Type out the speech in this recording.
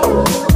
Oh,